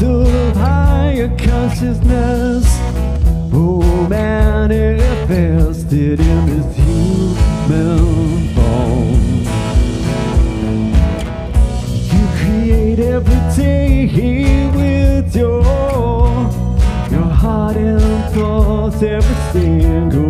to the higher consciousness. Oh, manifested in this human form. You create every day with your your heart and thoughts, every single.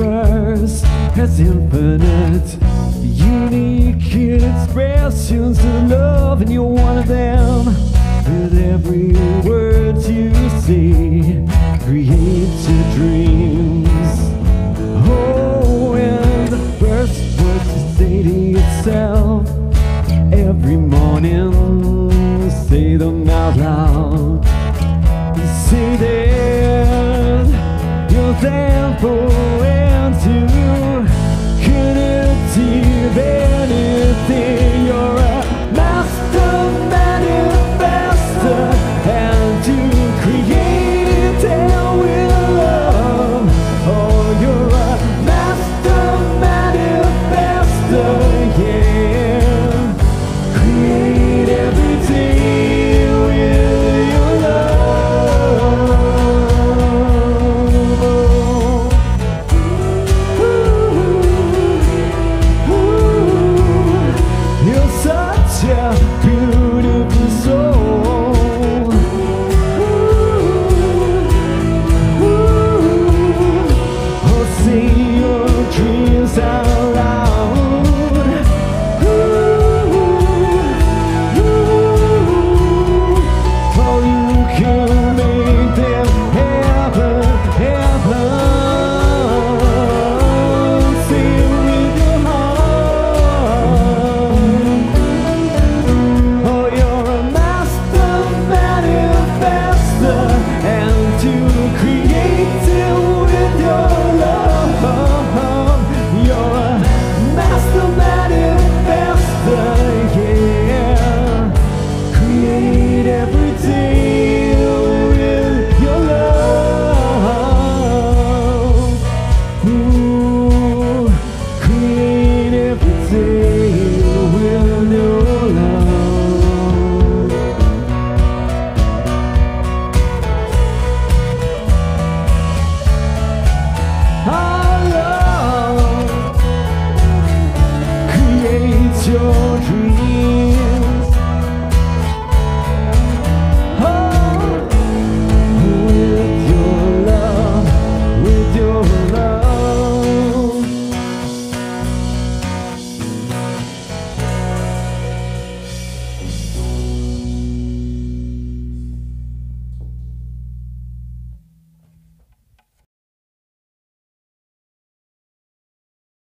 Universe has infinite, unique expressions of love, and you're one of them. With every word you say, creates your dreams. Oh, and the first words you say to yourself every morning, say them out loud. You say that you're thankful and such